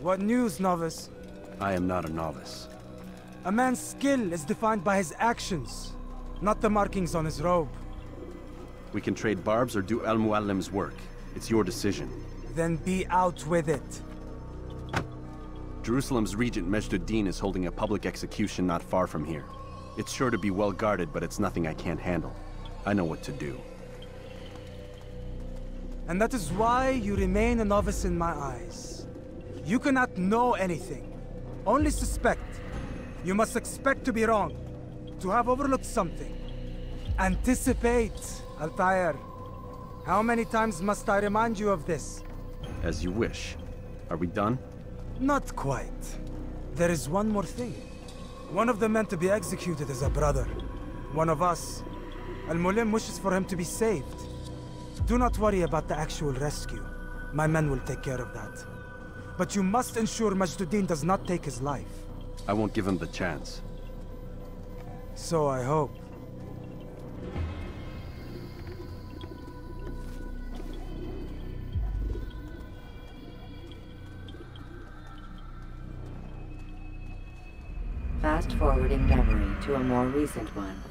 What news, novice? I am not a novice. A man's skill is defined by his actions, not the markings on his robe. We can trade barbs or do Al Muallim's work. It's your decision. Then be out with it. Jerusalem's regent Majd Addin is holding a public execution not far from here. It's sure to be well guarded, but it's nothing I can't handle. I know what to do. And that is why you remain a novice in my eyes. You cannot know anything, only suspect. You must expect to be wrong, to have overlooked something. Anticipate, Altair. How many times must I remind you of this? As you wish. Are we done? Not quite. There is one more thing. One of the men to be executed is a brother. One of us. Al-Mualim wishes for him to be saved. Do not worry about the actual rescue. My men will take care of that. But you must ensure Majd Addin does not take his life. I won't give him the chance. So I hope. Fast forwarding memory to a more recent one.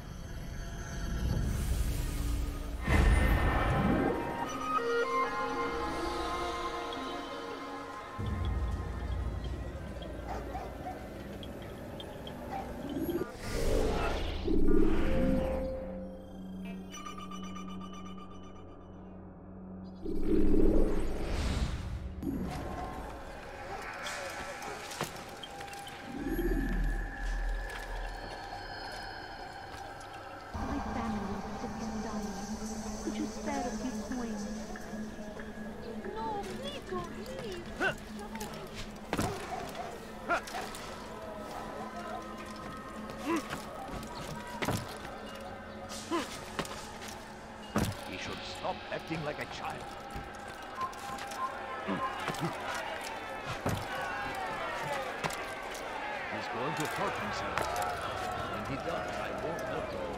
He should stop acting like a child. He's going to hurt himself. When he does, I won't help him.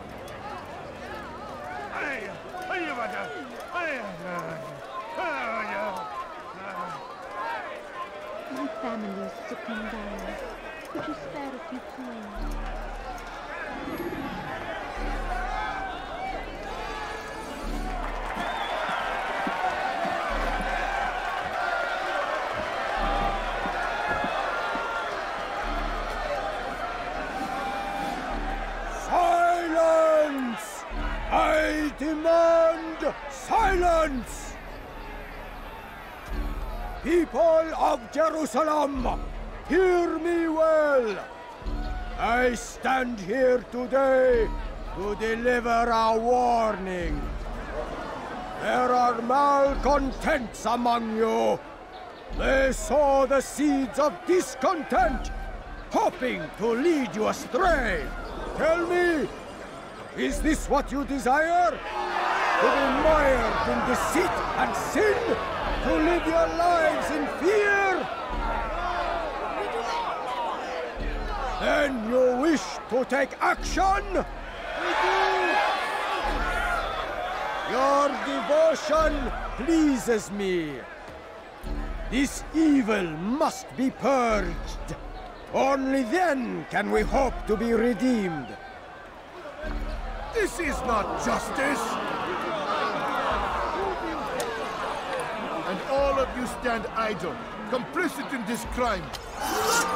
Sick and dying. Could you spare a few coins? People of Jerusalem, hear me well. I stand here today to deliver a warning. There are malcontents among you. They sow the seeds of discontent, hoping to lead you astray. Tell me, is this what you desire? To be mired in deceit and sin? To live your lives in fear? Then you wish to take action? Your devotion pleases me. This evil must be purged. Only then can we hope to be redeemed. This is not justice! And of you stand idle, complicit in this crime.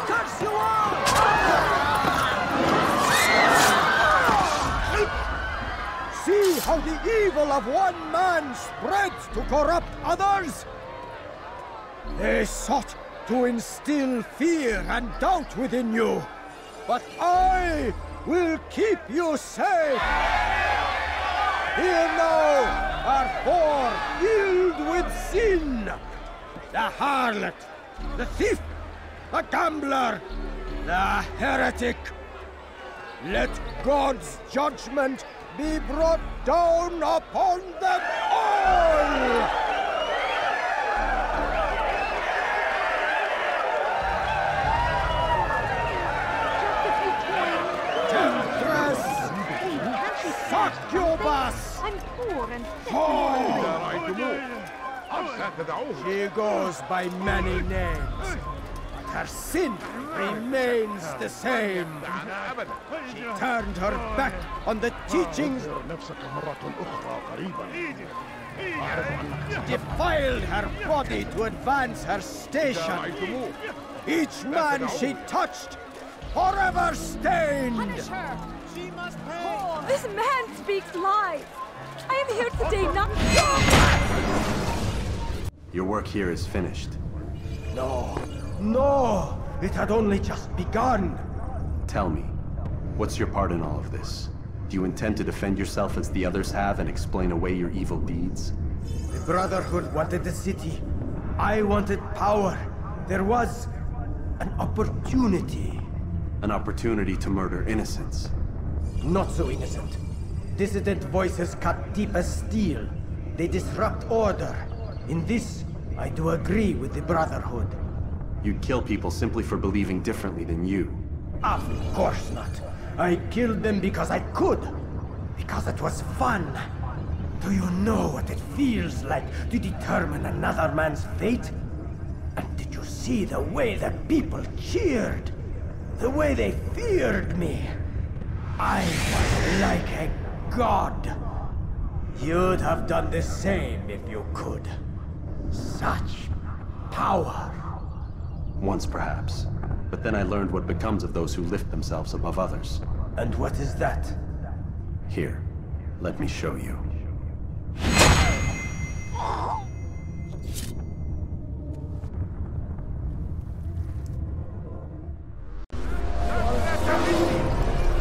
Curse you all! See how the evil of one man spreads to corrupt others? They sought to instill fear and doubt within you, but I will keep you safe. Here now are four filled with sin the harlot, the thief, the gambler, the heretic. Let God's judgment be brought down upon them all! I'm poor and... She goes by many names. but Her sin remains the same. She turned her back on the teachings, defiled her body to advance her station. Each man she touched, forever stained. Oh, this man speaks lies. I am here today not. Your work here is finished. No, no, it had only just begun. Tell me, what's your part in all of this? Do you intend to defend yourself as the others have and explain away your evil deeds? The Brotherhood wanted the city. I wanted power. There was an opportunity. An opportunity to murder innocents. Not so innocent. Dissident voices cut deep as steel. They disrupt order. In this, I do agree with the Brotherhood. You'd kill people simply for believing differently than you. Of course not. I killed them because I could. Because it was fun. Do you know what it feels like to determine another man's fate? And did you see the way the people cheered? The way they feared me? I was like a god. You'd have done the same if you could. Such power. Once, perhaps. But then I learned what becomes of those who lift themselves above others. And what is that? Here, let me show you.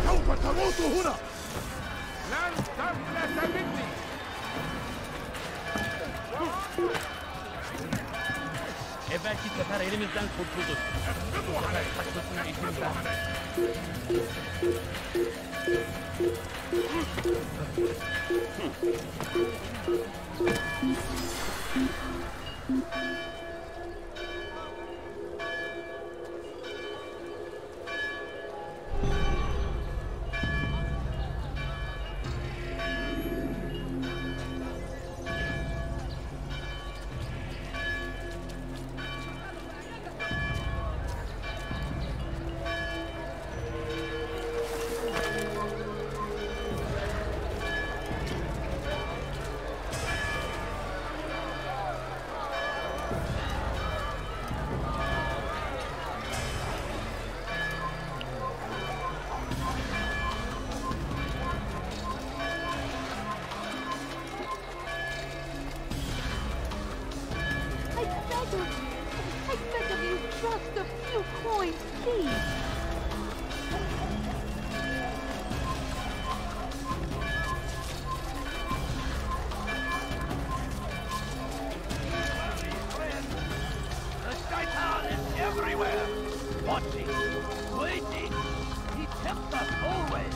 سوف تموت هنا evvelki sefer elimizden kurtuldu. Bu hale kaçmasına izin verme. Thank you. Of you. I beg of you just a few coins, please. Watching, waiting. He tempts us always.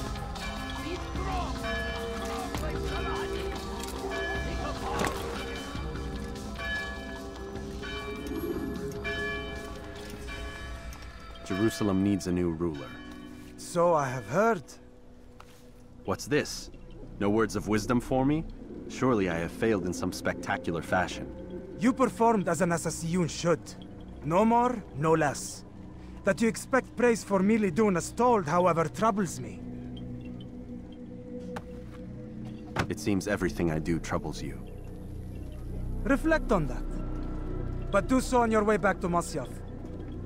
Be strong, Jerusalem needs a new ruler. So I have heard. What's this? No words of wisdom for me? Surely I have failed in some spectacular fashion. You performed as an assassin should. No more, no less. That you expect praise for merely doing as told, however, troubles me. It seems everything I do troubles you. Reflect on that. But do so on your way back to Masyaf.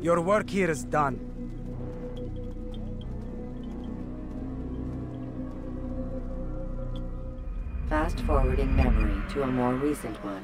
Your work here is done. Fast forwarding memory to a more recent one.